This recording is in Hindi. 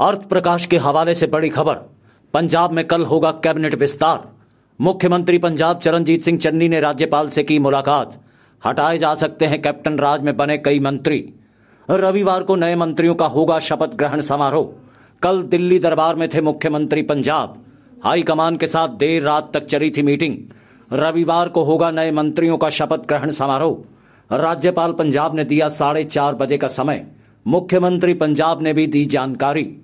अर्थ प्रकाश के हवाले से बड़ी खबर। पंजाब में कल होगा कैबिनेट विस्तार। मुख्यमंत्री पंजाब चरणजीत सिंह चन्नी ने राज्यपाल से की मुलाकात। हटाए जा सकते हैं कैप्टन राज में बने कई मंत्री। रविवार को नए मंत्रियों का होगा शपथ ग्रहण समारोह। कल दिल्ली दरबार में थे मुख्यमंत्री पंजाब। हाईकमान के साथ देर रात तक चली थी मीटिंग। रविवार को होगा नए मंत्रियों का शपथ ग्रहण समारोह। राज्यपाल पंजाब ने दिया साढ़े चार बजे का समय। मुख्यमंत्री पंजाब ने भी दी जानकारी।